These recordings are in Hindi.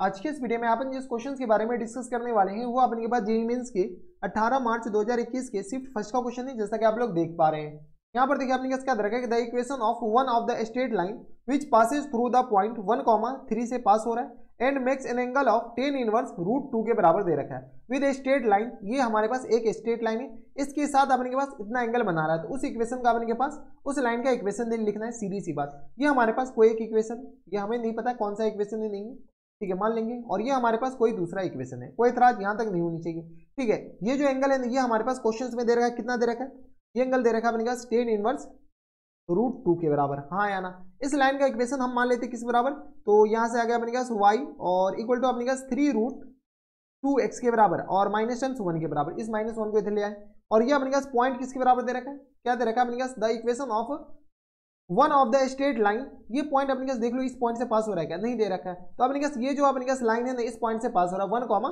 आज के इस वीडियो में अपन जिस क्वेश्चन के बारे में डिस्कस करने वाले हैं, वो अपने के पास जेई मीन्स के 18 मार्च 2021 के शिफ्ट फ़र्स्ट का क्वेश्चन है, जैसा कि आप लोग देख पा रहे हैं। यहाँ पर देखिए आपने क्या रखा है the equation of one of the straight line which passes through the point one comma three से पास हो रहा है and makes an angle of tan inverse root two के बराबर दे रखा है। विद ए स्ट्रेट लाइन ये हमारे पास एक स्ट्रेट लाइन है। इसके साथ अपने के पास इतना एंगल बना रहा है तो उस इक्वेशन का अपने के पास, उस लाइन का इक्वेशन लिखना है, सीधी सी बात। ये हमारे पास कोई एक इक्वेशन ये हमें नहीं पता कौन सा इक्वेशन है, नहीं। ठीक है, मान लेंगे। और ये हमारे पास कोई दूसरा इक्वेशन है। कोई इतराज यहाँ तक नहीं होनी चाहिए। ठीक है, ये जो एंगल है ये हमारे पास क्वेश्चन में दे रखा है। कितना दे रखा है? ये एंगल दे रखा है अपने टेन इनवर्स रूट टू के बराबर। हाँ या ना? इस लाइन का इक्वेशन हम मान लेते किस बराबर? तो यहाँ से आ गया अपने वाई और इक्वल टू अपने थ्री रूट टू एक्स के बराबर और माइनस टेन वन के बराबर। इस माइनस वन को इधर ले आए। और ये अपने पॉइंट किसके बराबर दे रखा है? क्या दे रखा है? अपने the equation of one of the straight line ये पॉइंट अपने देख लो, इस पॉइंट से पास हो रहा है क्या? नहीं दे रखा है। तो अपने ये जो अपने लाइन है ना, इस पॉइंट से पास हो रहा है वन कॉमा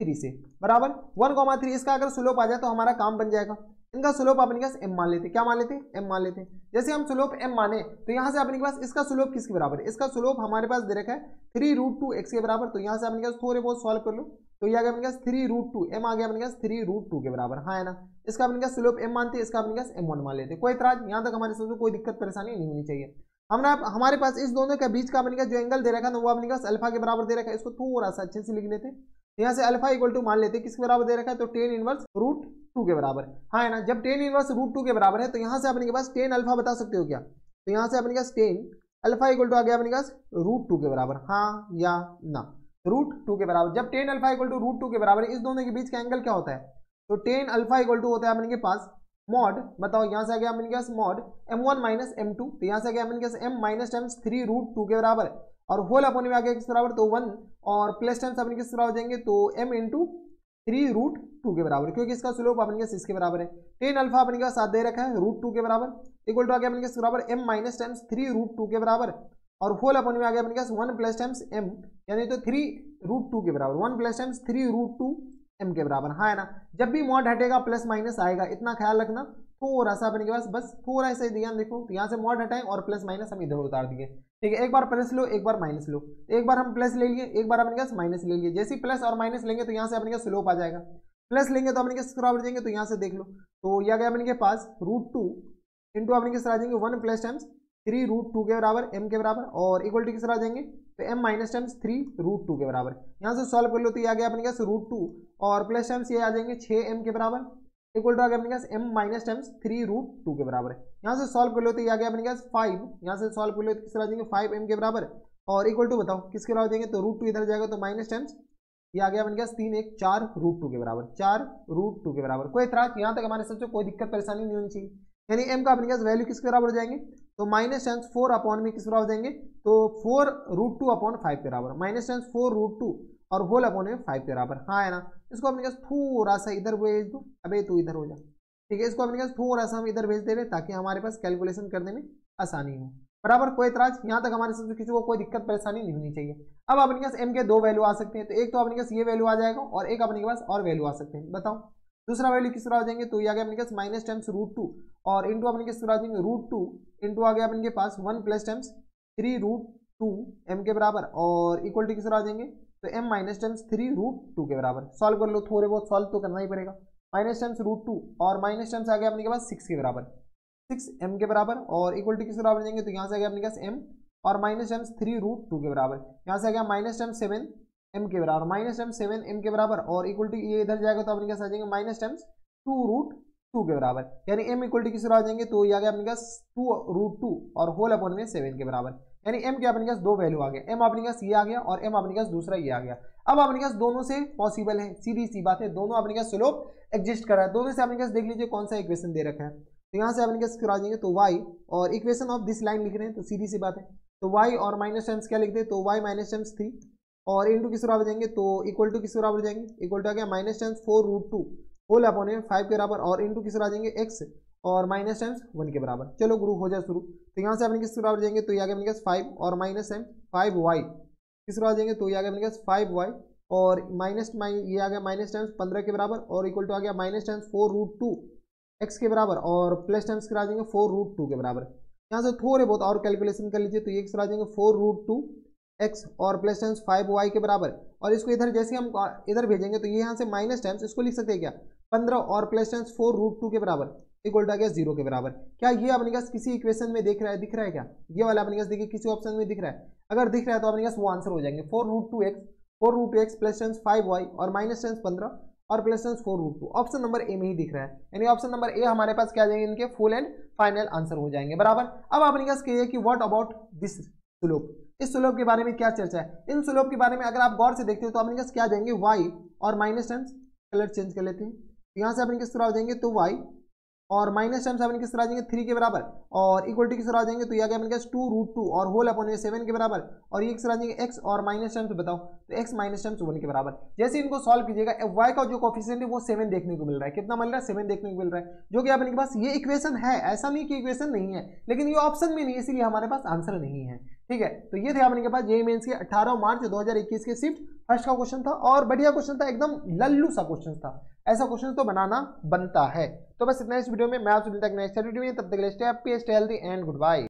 थ्री से। बराबर? वन कॉमा थ्री इसका अगर स्लोप आ जाए तो हमारा काम बन जाएगा। इनका स्लोप अपने पास एम मान लेते क्या मान लेते एम मान लेते जैसे हम स्लोप एम माने तो यहाँ से अपने पास इसका स्लोप किसके बराबर है? इसका स्लोप हमारे पास दे रखा है थ्री रूट टू एक्स के बराबर। तो यहाँ से अपने पास थोड़े बहुत सॉल्व कर लो। तो ये आ गया अपने पास थ्री रूट टू एम आ गया अपने पास थ्री रूट टू के बराबर. हाँ है ना? इसका अपने पास स्लोप एम मानते हैं, इसका अपने पास एम वन मान लेते कोई इतराज यहाँ तक हमारे समझ कोई दिक्कत, परेशानी नहीं होनी चाहिए. हमने हमारे पास इस दोनों के बीच का अपने का जो एंगल दे रखा है वो अपने पास अल्फ़ा के बराबर दे रखा है. इसको थोड़ा सा अच्छे से लिख लेते यहाँ से अल्फ़ा इक्वल टू मान लेते किसके बराबर दे रखा है? तो टेन इनवर्स रूट टू के बराबर. हाँ है ना? जब टेन इनवर्स रूट टू के बराबर है तो यहाँ से अपने के पास टेन अल्फ़ा बता सकते हो क्या? तो यहाँ से अपने पास टेन अल्फ़ा इक्वल टू आ गया अपने पास रूट टू के बराबर. हाँ या ना. रूट टू के बराबर, जब tan alpha equal to root two के बराबर इस दोनों के बीच का एंगल क्या होता है? तो टेन अल्फ़ा इक्वल टू होता है अपने के पास मॉड बताओ यहाँ से आ गया अपने पास mod M one minus M two तो यहाँ से आ गया अपने पास M minus times three root two के बराबर और होल अपन में आ गया किस बराबर? तो वन और प्लस टाइम्स अपने किस बराबर हो जाएँगे? तो M into three root two के बराबर क्योंकि इसका स्लोप अपने पास इसके बराबर है। टेन अल्फ़ा अपने पास साथ दे रखा है रूट टू के बराबर इक्वल टू आ गया अपने के बराबर M minus times three root two के बराबर। और होल अपन में आ गया, अपने पास वन प्लस टाइम्स एम यानी तो थ्री रूट टू के बराबर one plus times three root two M के बराबर हाँ है ना? जब भी मॉड हटेगा प्लस माइनस आएगा, इतना ख्याल रखना, थोड़ा सा अपने के पास, बस थोड़ा सा ध्यान देखो तो यहाँ से मॉड हटाएँ और प्लस माइनस हम इधर उतार दिए, ठीक है? एक बार प्लस लो, एक बार माइनस लो, एक बार हम प्लस ले लिए, एक बार अपने पास माइनस ले लिए, जैसे प्लस और माइनस लेंगे तो यहाँ से अपने पास स्लोप आ जाएगा प्लस लेंगे तो अपने के बराबर जाएँगे तो यहाँ से देख लो तो यह गया अपने के पास रूट टू इंटू अपने के आ जाएँगे one plus times three root two के बराबर एम के बराबर और इक्वल टू किस आ जाएँगे? तो M minus times three root two के बराबर। यहाँ से सॉल्व कर लो तो ये आ गया अपने पास रूट टू और प्लस टाइम्स ये आ जाएँगे छः एम के बराबर। इक्वल टू आ गया अपने पास M minus times three root two के बराबर। यहाँ से सॉल्व कर लो तो ये आ गया अपने पास फाइव यहाँ से सॉल्व कर लो तो किस तरह फाइव एम के बराबर। और इक्वल टू बताओ, किसके बराबर देंगे? तो रूट टू इधर जाएगा तो माइनस टाइम्स ये आ गया अपने पास तीन, एक, चार रूट टू के बराबर। चार रूट टू के बराबर। कोई इतराज? यहाँ तक हमारे सबसे कोई दिक्कत, परेशानी नहीं होनी चाहिए। यानी एम का अपने पास वैल्यू किसके बराबर हो जाएँगे? तो माइनस टाइम्स फोर अपॉन में किस बराबर देंगे? तो four root two upon five के बराबर। Minus times four root two और होल अपॉन में फाइव के बराबर। हाँ है ना? इसको अपने पास थोड़ा सा इधर भेज दो। अबे, तू इधर हो जा। ठीक है? इसको अपने पास थोड़ा सा हम इधर भेज दे रहे ताकि हमारे पास कैलकुलेशन करने में आसानी हो। बराबर? कोई इतराज? यहाँ तक हमारे साथ किसी को कोई दिक्कत, परेशानी नहीं होनी चाहिए। अब अपने पास एम के दो वैल्यू आ सकते हैं। तो एक तो अपने पास ये वैल्यू आ जाएगा और एक अपने पास और वैल्यू आ सकते हैं। बताओ। दूसरा वैल्यू किस तरह आ जाएँगे? तो ये आ गया अपने पास माइनस टाइम्स रूट टू और इंटू अपने किस तरह आ जाएँगे? रूट टू इंटू आ गया अपने के पास one plus times three root two M के बराबर। और इक्वल टू किस तरह आ जाएँगे? तो M minus times three root two के बराबर। सॉल्व कर लो थोड़े बहुत सॉल्व तो करना ही पड़ेगा। माइनस टाइम्स रूट टू और माइनस टाइम्स आ गया अपने के पास सिक्स के बराबर। सिक्स एम के बराबर। और इक्वल टू किस बराबर जाएँगे? तो यहाँ से आ गया अपने पास एम और minus times three root two के बराबर। यहाँ से आ गया माइनस टाइम्स सेवन एम के बराबर माइनस टाइम्स सेवन एम के बराबर, और इक्वल टू ये इधर जाएगा तो अपने पास आ जाएँगे minus times two root two के बराबर। यानी एम इक्वल टू किस आ जाएँगे? तो ये आ गया अपने पास टू रूट टू और होल अपॉन में सेवन के बराबर। यानी एम के अपने पास दो वैल्यू आ गया एम अपने पास ये आ गया, और एम अपने पास दूसरा ये आ गया। अब अपने पास दोनों से पॉसिबल है, सीधी सी बात है। दोनों अपने पास स्लोप एग्जिस्ट कर रहा है। दोनों से अपने पास देख लीजिए कौन सा इक्वेशन दे रखा है। तो यहाँ से अपने पास आ जाएँगे तो वाई और इक्वेशन ऑफ़ दिस लाइन लिख रहे हैं तो सीधी सी बात है। तो वाई और माइनस टाइम्स क्या लिखते हैं तो वाई माइनस टाइम्स थ्री और इंटू किस बराबर जाएँगे? तो इक्वल टू किस बराबर जाएँगे? इक्वल टू आ गया minus times four root two whole upon five के बराबर और इंटू किस आ जाएँगे? एक्स और माइनस टाइम्स वन के बराबर. चलो गुरु, हो जाए शुरू. तो यहाँ से अपने किस बराबर जाएँगे? तो ये आगे पास फाइव और माइनस टाइम फाइव वाई किस बराबर जाएँगे? तो ये आगे पास फाइव वाई और माइनस ये आ गया माइनस टाइम्स पंद्रह के बराबर और इक्वल टू आ गया minus times four root two X के बराबर और प्लस टाइम्स करा देंगे फोर रूट टू के बराबर. यहाँ से थोड़े बहुत और कैलकुलेशन कर लीजिए तो ये किस आ जाएँगे? फोर रूट टू एक्स और प्लस टेंस फाइव वाई के बराबर। और इसको इधर जैसे हम इधर भेजेंगे तो ये यहाँ से माइनस टेंस इसको लिख सकते हैं क्या? पंद्रह और plus tens four root two के बराबर इक्वल टू आ गया ज़ीरो के बराबर। क्या ये अपने पास किसी इक्वेशन में दिख रहा है, दिख रहा है क्या? ये वाला अपने पास देखिए किसी ऑप्शन में दिख रहा है। अगर दिख रहा है तो अपने पास वो आंसर हो जाएँगे। Four root two X four root two X plus tens five Y और माइनस टेंस पंद्रह और plus tens four root two option number A में ही दिख रहा है। यानी ऑप्शन नंबर ए हमारे पास क्या जाएँगे? इनके फुल एंड फाइनल आंसर हो जाएँगे। बराबर। अब अपने पास कहिए कि व्हाट अबाउट दिस स्लोप इस स्लोप के बारे में क्या चर्चा है? इन स्लोप के बारे में अगर आप गौर से देखते हो तो अपने क्या जाएँगे? वाई और माइनस टेंस कलर चेंज कर लेते हैं। यहाँ से अपने किस तरह हो जाएँगे तो वाई और माइनस टाइम सेवन किस तरह आ जाएँगे थ्री के बराबर और इक्वल टू किस तरह आ जाएँगे तो ये आ गया अपने टू रूट टू और होल अपॉन सेवन के बराबर और ये किस तरह जाएँगे एक्स और माइनस टाइम्स बताओ। तो एक्स माइनस टाइम्स वन के बराबर। जैसे इनको सॉल्व कीजिएगा वाई का जो कॉफिशियंट है वो सेवन देखने को मिल रहा है। कितना मिल रहा है? सेवन देखने को मिल रहा है। जो कि अपने पास ये इक्वेशन है, ऐसा नहीं कि इक्वेशन नहीं है, लेकिन ये ऑप्शन में नहीं है, इसीलिए हमारे पास आंसर नहीं है। ठीक है? तो ये थे आपने के पास ये मेन्स के 18 मार्च 2021 के शिफ्ट। फ़र्स्ट का क्वेश्चन था और बढ़िया क्वेश्चन था, एकदम लल्लू सा क्वेश्चन था। ऐसा क्वेश्चन तो बनाना बनता है। तो बस इतना इस वीडियो में। मैं आपसे मिलता है तब तक stay happy stay healthy and goodbye